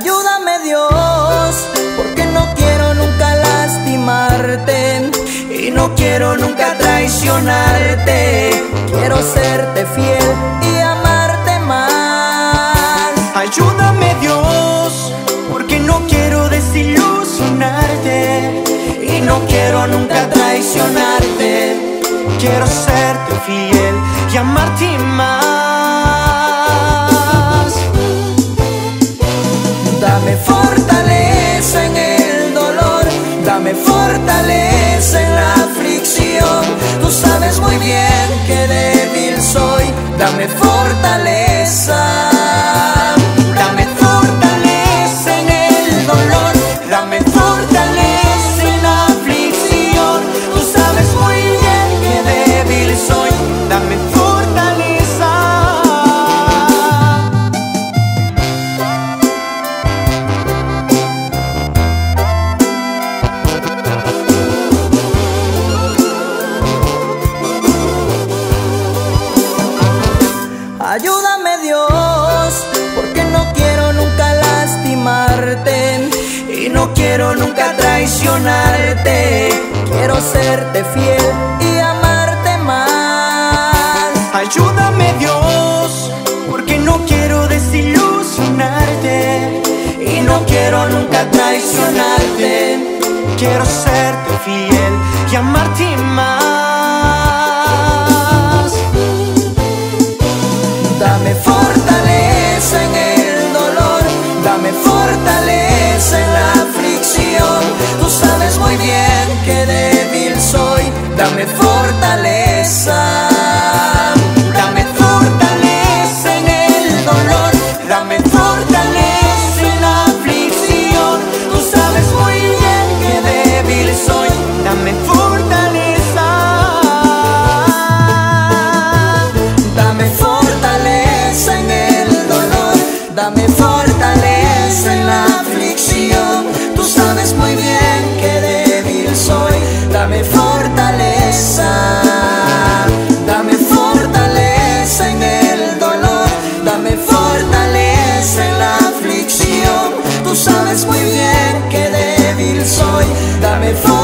Ayúdame Dios, porque no quiero nunca lastimarte y no quiero nunca traicionarte. Quiero serte fiel y amarte más. Ayúdame Dios, porque no quiero desilusionarte y no quiero nunca traicionarte. Quiero serte fiel y amarte fortaleza Ayúdame Dios, porque no quiero nunca lastimarte y no quiero nunca traicionarte. Quiero serte fiel y amarte más. Ayúdame Dios, porque no quiero desilusionarte y no quiero nunca traicionarte. Quiero serte dame fortaleza. Tú